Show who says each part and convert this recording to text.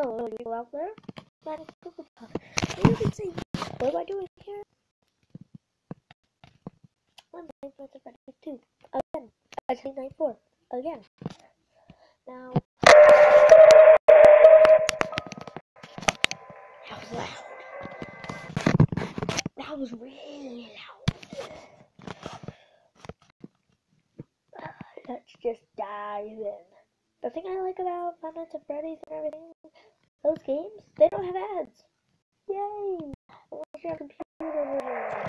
Speaker 1: Hello, you out there? That is Google Talk. You can see. What am I doing here? One nine four seven two again. I say nine four again. Now. That was loud. That was really loud. Let's just dive in. The thing I like about Five Nights at Freddy's and everything those games, they don't have ads. Yay! Computer.